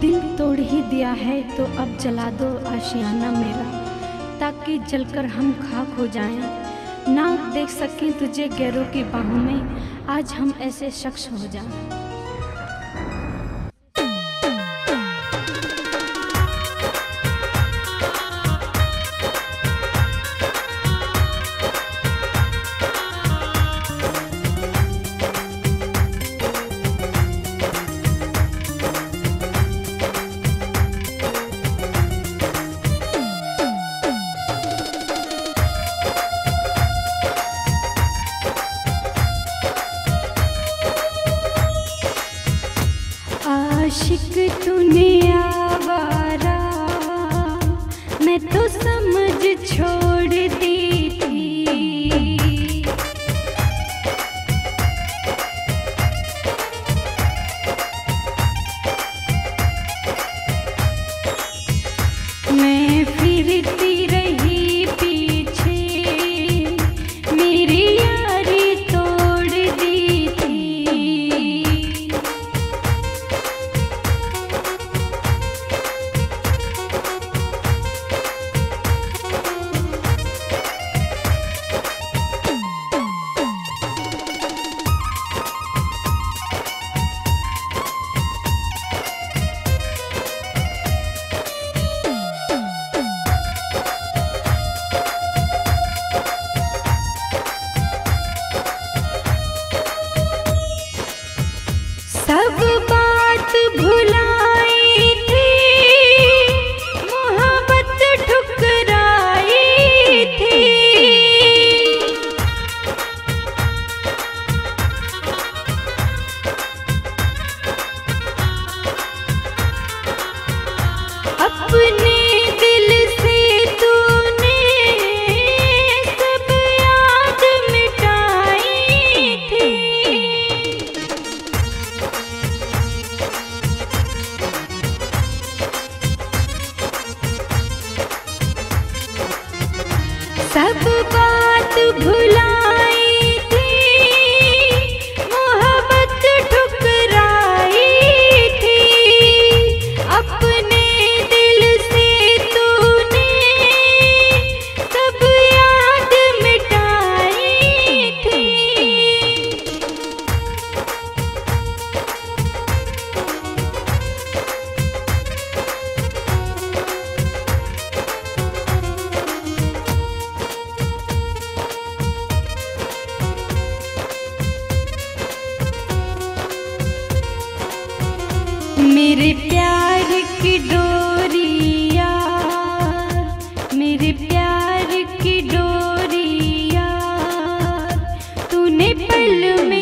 दिल तोड़ ही दिया है तो अब जला दो आशियाना मेरा, ताकि जलकर हम खाक हो जाएँ। ना देख सकें तुझे गैरों की बाहों में, आज हम ऐसे शख्स हो जाएँ। आशिक तूने आवारा मैं तो समझ छोड़ तूने पल में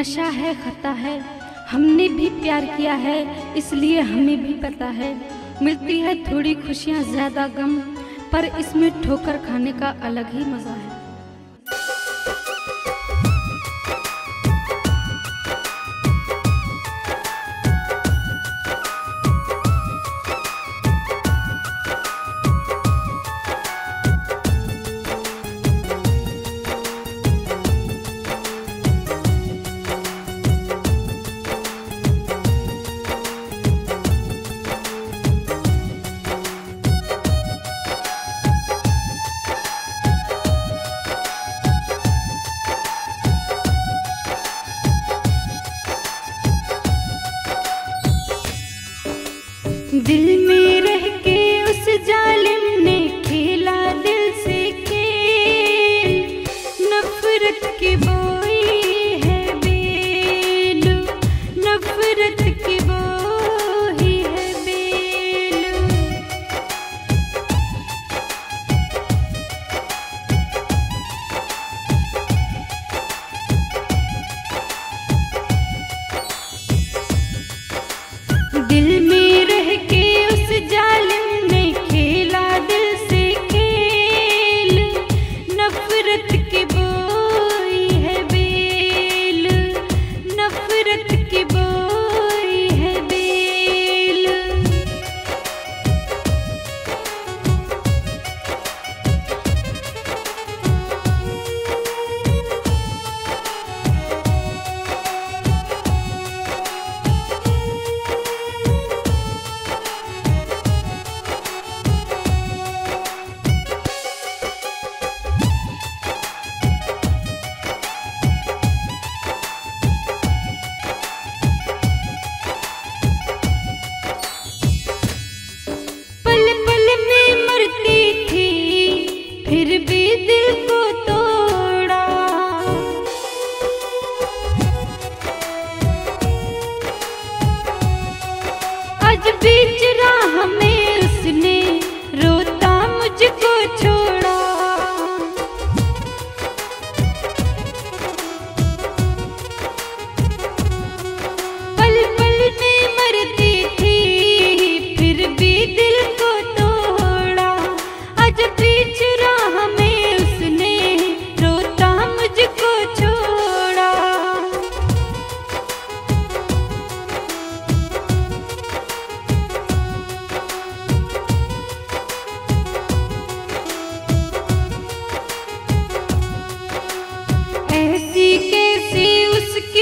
नशा है, खता है। हमने भी प्यार किया है, इसलिए हमें भी पता है। मिलती है थोड़ी खुशियाँ, ज़्यादा गम, पर इसमें ठोकर खाने का अलग ही मज़ा है। DJ.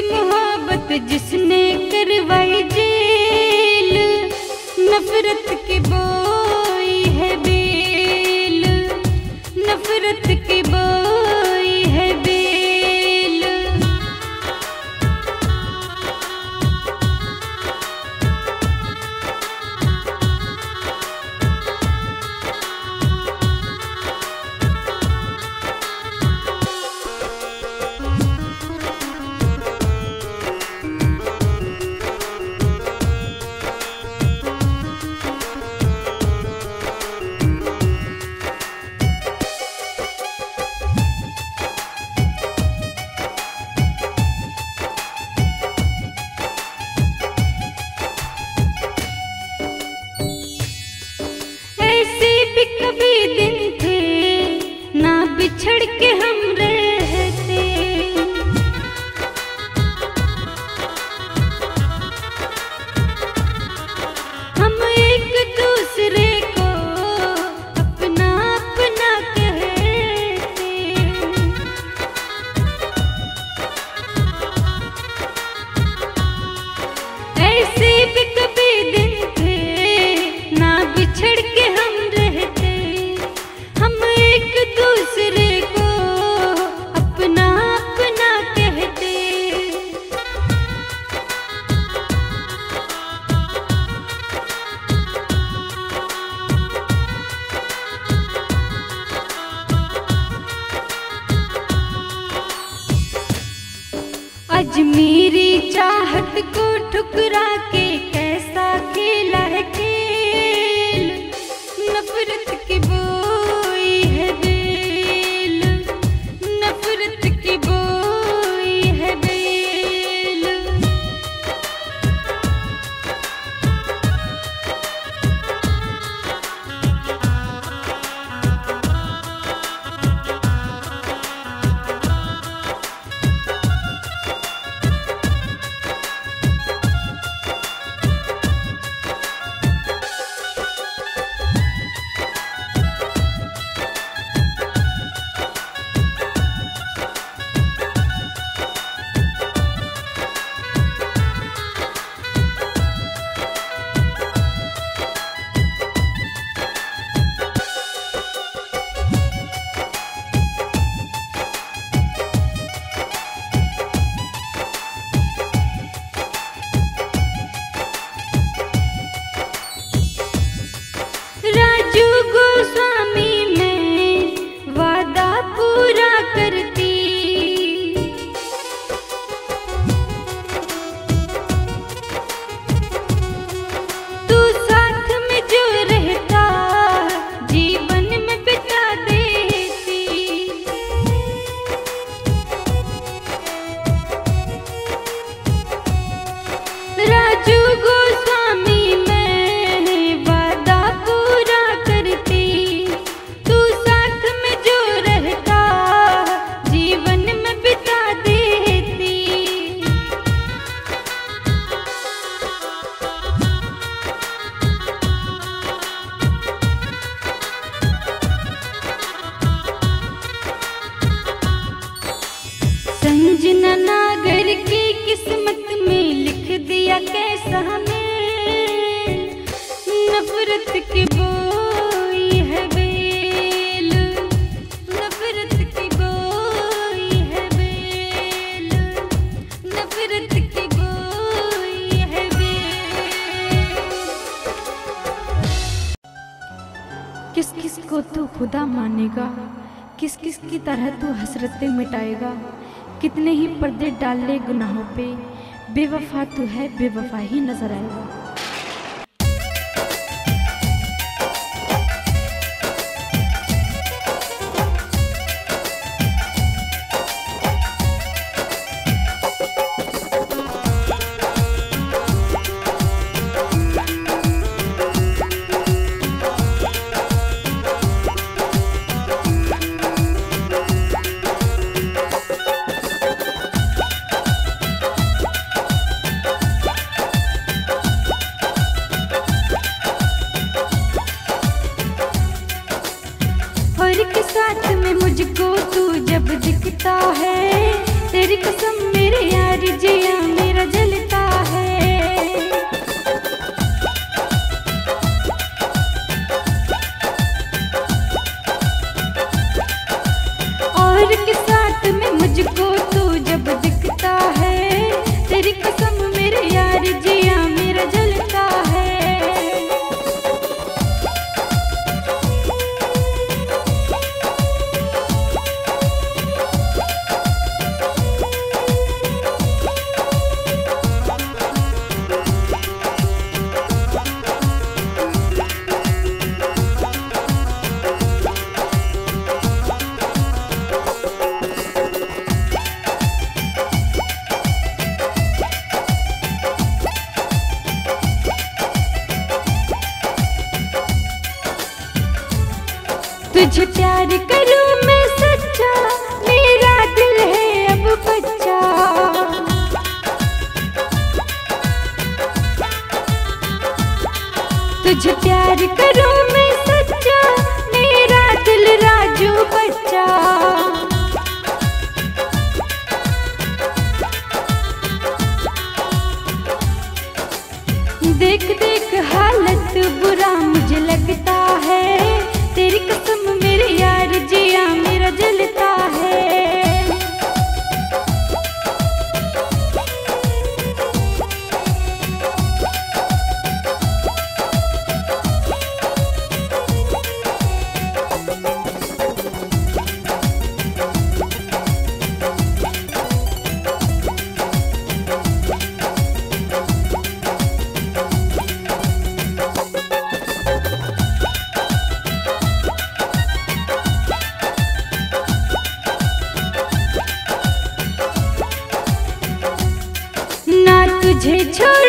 मोहब्बत जिसने करवाई जेल। नफरत की बोई है बेल। नफरत की बोई नागर की किस्मत में लिख दिया कैसा हमें नफरत की बेल। किस किस को तू खुदा मानेगा? किस किस की तरह तू हसरतें मिटाएगा? कितने ही पर्दे डाल ले गुनाहों पे। बेवफा तो है बेवफा ही नज़र आएगा। जिया। देख देख हालत बुरा मुझे लगता है। तेरी कसम मेरे यार जिया मेरा जलता 汽车。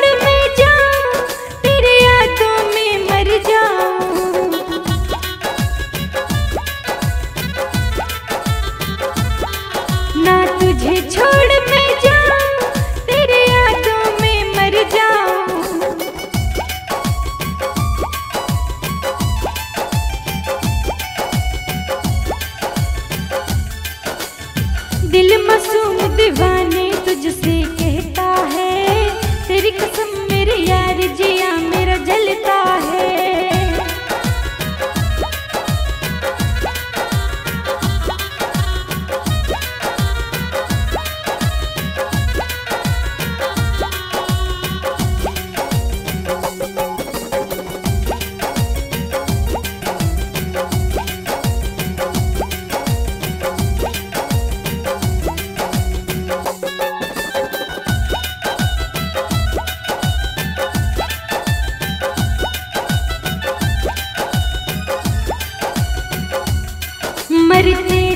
करते